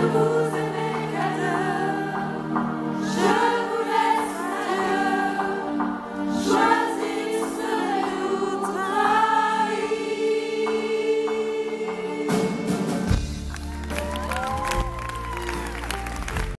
Lord.